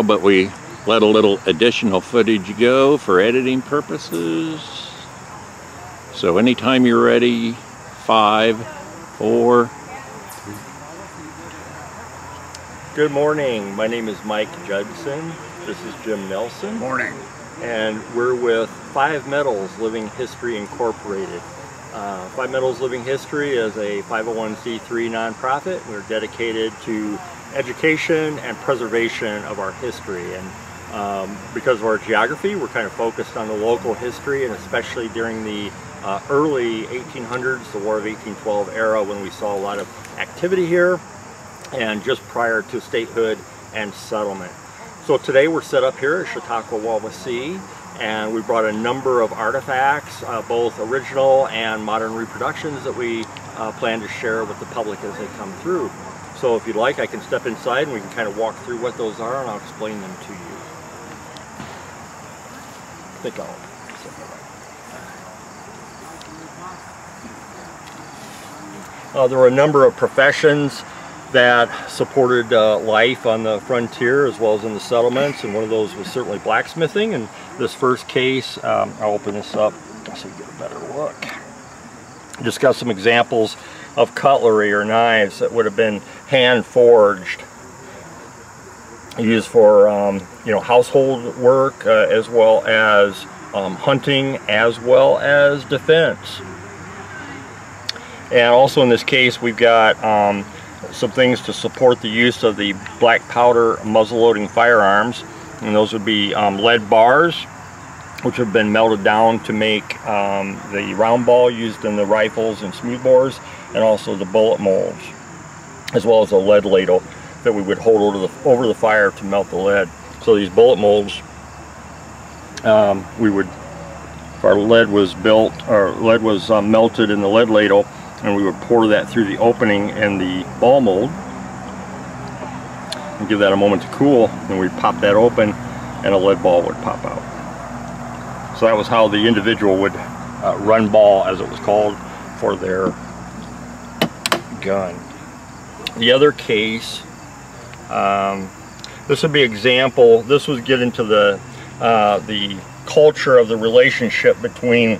now, but we let a little additional footage go for editing purposes. So anytime you're ready, five, four, Good morning. My name is Mike Judson. This is Jim Nelson. Morning. And we're with Five Medals Living History Incorporated. Uh, Five Medals Living History is a 501c3 nonprofit. We're dedicated to education and preservation of our history. And um, because of our geography, we're kind of focused on the local history and especially during the uh, early 1800s, the War of 1812 era when we saw a lot of activity here and just prior to statehood and settlement. So today we're set up here at Chautauqua Wawasee and we brought a number of artifacts, uh, both original and modern reproductions that we uh, plan to share with the public as they come through. So if you'd like, I can step inside and we can kind of walk through what those are and I'll explain them to you. I think I'll uh, there were a number of professions that supported uh, life on the frontier as well as in the settlements and one of those was certainly blacksmithing and this first case um, I'll open this up so you get a better look just got some examples of cutlery or knives that would have been hand forged used for um, you know household work uh, as well as um, hunting as well as defense. And also in this case we've got um, some things to support the use of the black powder muzzle-loading firearms. And those would be um, lead bars which have been melted down to make um, the round ball used in the rifles and smoothbores and also the bullet molds as well as a lead ladle that we would hold over the, over the fire to melt the lead. So these bullet molds um, we would if our lead was built or lead was um, melted in the lead ladle and we would pour that through the opening in the ball mold and give that a moment to cool and we'd pop that open and a lead ball would pop out. So that was how the individual would uh, run ball as it was called for their gun. The other case, um, this would be example, this would get into the, uh, the culture of the relationship between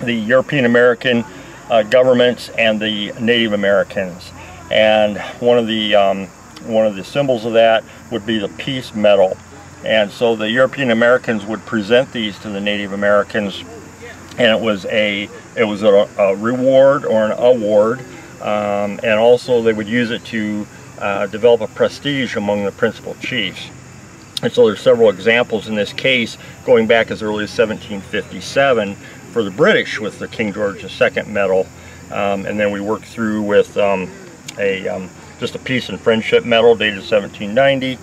the European American uh, governments and the Native Americans. And one of the um, one of the symbols of that would be the peace medal. And so the European Americans would present these to the Native Americans, and it was a it was a, a reward or an award, um, and also they would use it to uh, develop a prestige among the principal chiefs. And so there's several examples in this case going back as early as 1757 for the British with the King George II medal. Um, and then we worked through with um, a um, just a peace and friendship medal dated 1790,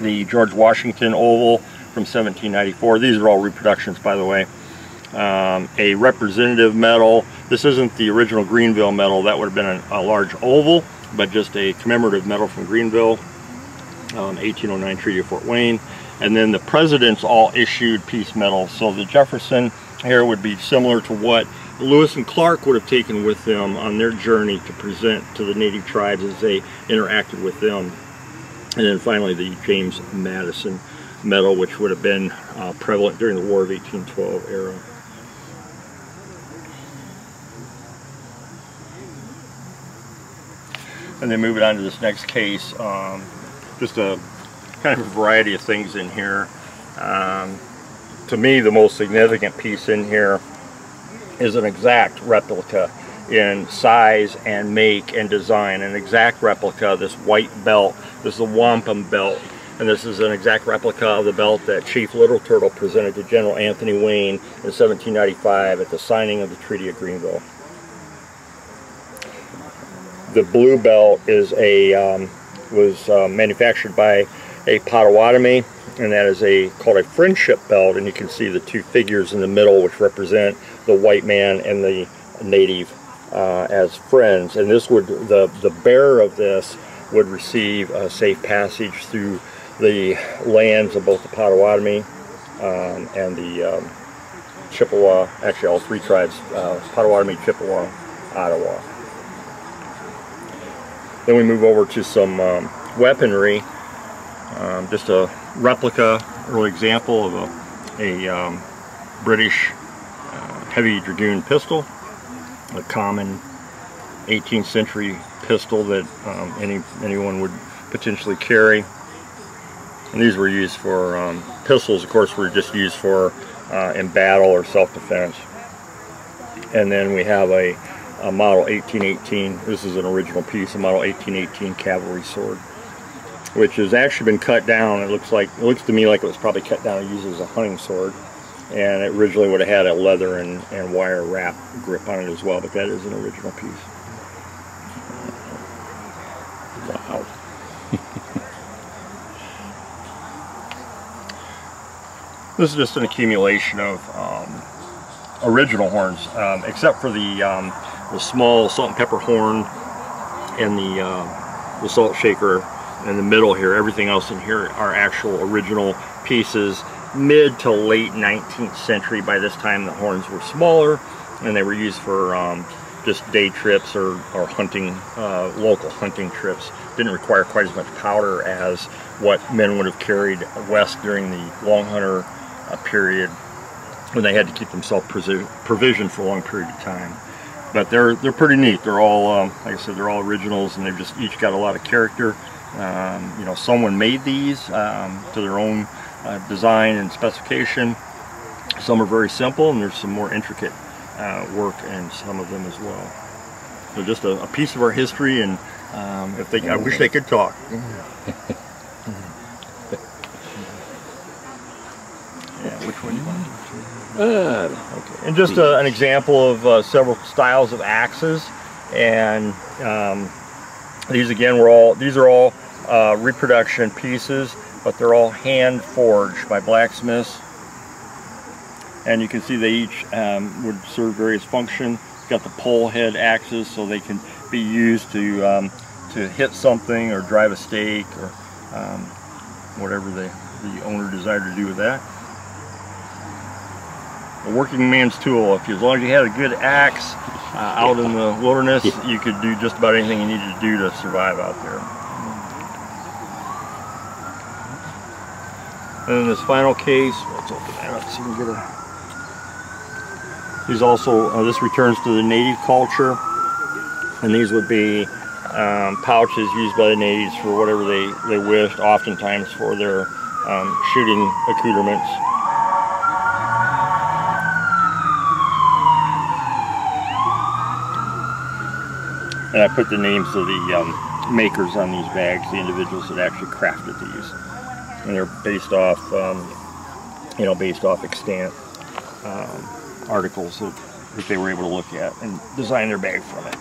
the George Washington Oval from 1794. These are all reproductions, by the way. Um, a representative medal. This isn't the original Greenville medal. That would have been a, a large oval, but just a commemorative medal from Greenville, 1809 um, Treaty of Fort Wayne. And then the presidents all issued peace medals. So the Jefferson here would be similar to what Lewis and Clark would have taken with them on their journey to present to the native tribes as they interacted with them. And then finally the James Madison medal, which would have been uh, prevalent during the War of 1812 era. And then moving on to this next case, um, just a kind of a variety of things in here. Um, to me the most significant piece in here is an exact replica in size and make and design an exact replica of this white belt this is the wampum belt and this is an exact replica of the belt that Chief Little Turtle presented to General Anthony Wayne in 1795 at the signing of the Treaty of Greenville. The blue belt is a um, was uh, manufactured by a Potawatomi and that is a called a friendship belt and you can see the two figures in the middle which represent the white man and the native uh, as friends and this would the the bearer of this would receive a safe passage through the lands of both the Potawatomi um, and the um, Chippewa, actually all three tribes, uh, Potawatomi, Chippewa, Ottawa. Then we move over to some um, weaponry Um, just a replica, or example of a, a um, British uh, heavy dragoon pistol, a common 18th century pistol that um, any anyone would potentially carry. And these were used for um, pistols, of course, were just used for uh, in battle or self-defense. And then we have a, a, model 1818. This is an original piece, a model 1818 cavalry sword, which has actually been cut down. It looks like it looks to me like it was probably cut down and used as a hunting sword. And it originally would have had a leather and, and wire wrap grip on it as well, but that is an original piece. Wow. This is just an accumulation of um, original horns, um, except for the um, the small salt and pepper horn and the uh, the salt shaker in the middle here. Everything else in here are actual original pieces, mid to late 19th century. By this time, the horns were smaller, and they were used for um, just day trips or, or hunting, uh, local hunting trips. Didn't require quite as much powder as what men would have carried west during the long hunter a period when they had to keep themselves provisioned for a long period of time. But they're they're pretty neat. They're all, um, like I said, they're all originals, and they've just each got a lot of character. Um, you know, someone made these um, to their own uh, design and specification. Some are very simple, and there's some more intricate uh, work in some of them as well. So just a, a piece of our history, and um, if they, I wish they could talk. Yeah, which one do you want? Uh. And just uh, an example of uh, several styles of axes, and um, these again were all these are all uh, reproduction pieces, but they're all hand forged by blacksmiths. And you can see they each um, would serve various functions. Got the pole head axes, so they can be used to um, to hit something or drive a stake or um, whatever the, the owner desired to do with that a working man's tool. If you, as long as you had a good axe uh, out in the wilderness, you could do just about anything you needed to do to survive out there. And in this final case, let's open that up so you can get a. These also, uh, this returns to the native culture, and these would be um, pouches used by the natives for whatever they, they wished, oftentimes for their um, shooting accoutrements. And I put the names of the um, makers on these bags, the individuals that actually crafted these. And they're based off, um, you know, based off extant um, articles that, that they were able to look at and design their bag from it.